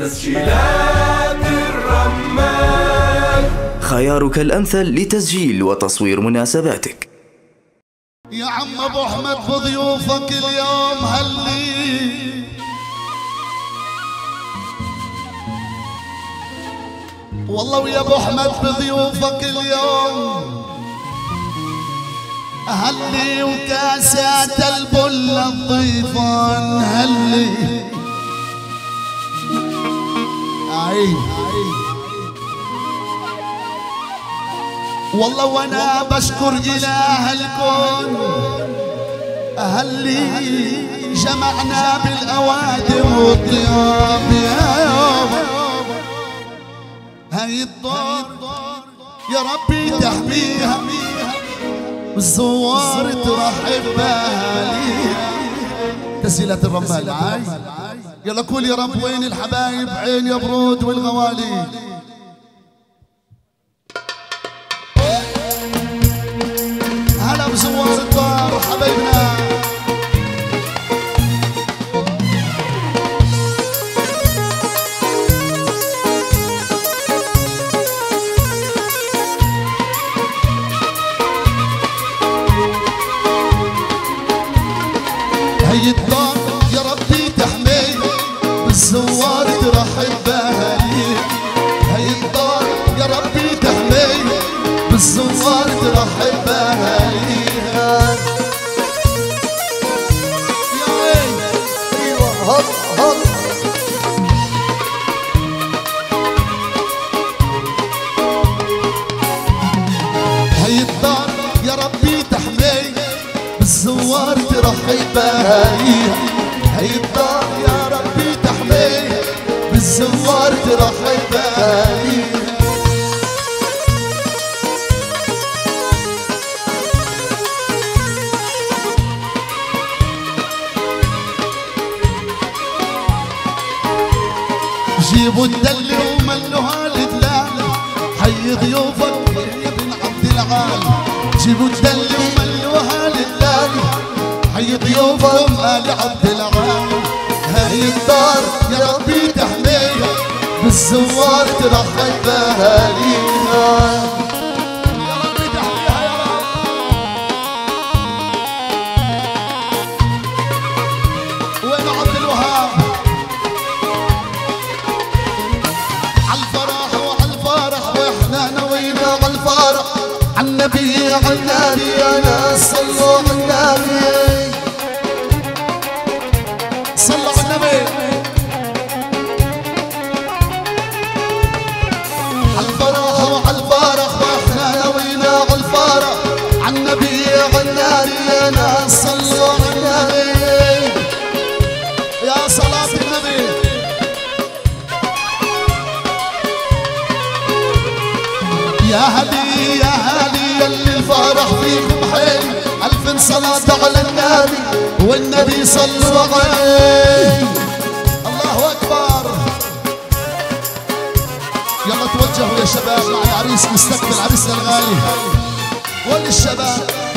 تسجيلات الرمان خيارك الأمثل لتسجيل وتصوير مناسباتك. يا عم أبو أحمد بضيوفك اليوم هلي والله ويا أبو أحمد بضيوفك اليوم هلي وكاسات البل الضيفان هلي والله وأنا بشكر إله الكون. هلي جمعنا بالأوادم والطياب. يا يوم هاي الدار يا ربي تحميها. والزوار ترحب بها تسهيلات الرمال عاي يلا قول يا رب وين الحبايب؟ عين يا برود والغوالي. هلا بزوار الدار حبايبنا هي الدار بالزوار ترحب بأهالي هي الدار يا ربي تحمي بالزوار ترحب بأهاليها يا عين أيوه هط هط هي الدار يا ربي تحمي بالزوار ترحب بهايها هي الدار جيبوا الدل وملوها لدلال. حي ضيوفك يا ابن عبد العال. جيبوا الدل وملوها لدلال. حي ضيوفهم آل عبد العال. هاي الدار يا ربي تحميها بالزوار ترحب بأهاليها ربي تحميها يا يا هلي يا هلي يلي الفرح فيكم حيل. ألف صلاة على النبي والنبي صلوا عليه. الله أكبر. يلا توجهوا يا شباب مع العريس مستقبل عريسنا الغالي. وللشباب.